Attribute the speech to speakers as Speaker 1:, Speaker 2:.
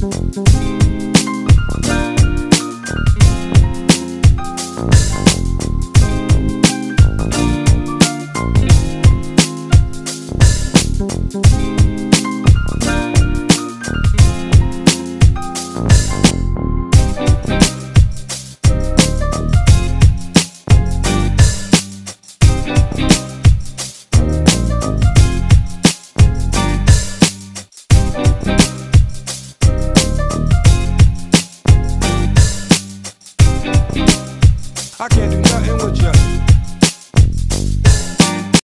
Speaker 1: Thank I can't do nothing with you.